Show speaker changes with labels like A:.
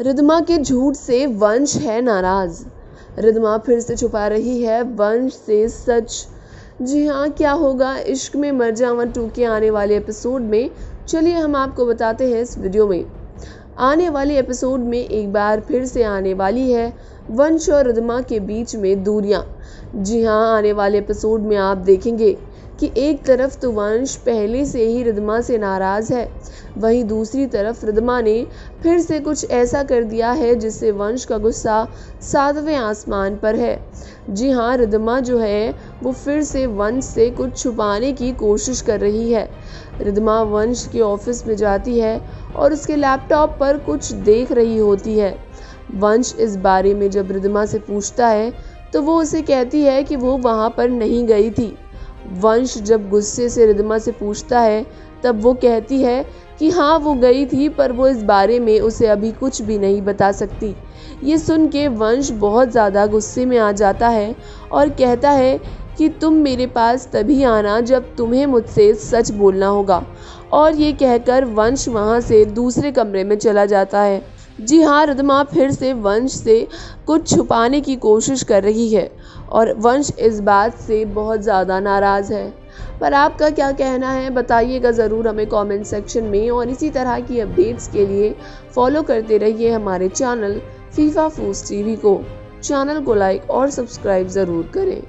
A: रिदमा के झूठ से वंश है नाराज़। रिदमा फिर से छुपा रही है, वंश से सच। जी हाँ क्या होगा? इश्क में मर जावा टू के आने वाले एपिसोड में। चलिए हम आपको बताते हैं इस वीडियो में। आने वाले एपिसोड में एक बार फिर से आने वाली है, वंश और रिदमा के बीच में दूरियाँ। जी हाँ आने वाले एपिसोड में आप देखेंगे। कि एक तरफ़ तो वंश पहले से ही रिदमा से नाराज़ है, वहीं दूसरी तरफ़ रिदमा ने फिर से कुछ ऐसा कर दिया है जिससे वंश का गुस्सा सातवें आसमान पर है। जी हाँ रिदमा जो है, वो फिर से वंश से कुछ छुपाने की कोशिश कर रही है। रिदमा वंश के ऑफ़िस में जाती है और उसके लैपटॉप पर कुछ देख रही होती है। वंश इस बारे में जब रिदमा से पूछता है तो वो उसे कहती है कि वो वहाँ पर नहीं गई थी। वंश जब गुस्से से रिदमा से पूछता है, तब वो कहती है कि हाँ वो गई थी, पर वो इस बारे में उसे अभी कुछ भी नहीं बता सकती। ये सुन के वंश बहुत ज़्यादा गुस्से में आ जाता है और कहता है कि तुम मेरे पास तभी आना जब तुम्हें मुझसे सच बोलना होगा। और ये कहकर वंश वहाँ से दूसरे कमरे में चला जाता है। जी हाँ रिदमा फिर से वंश से कुछ छुपाने की कोशिश कर रही है और वंश इस बात से बहुत ज़्यादा नाराज़ है। पर आपका क्या कहना है? बताइएगा ज़रूर हमें कमेंट सेक्शन में और इसी तरह की अपडेट्स के लिए फॉलो करते रहिए हमारे चैनल फीफा फूस टीवी को। चैनल को लाइक और सब्सक्राइब ज़रूर करें।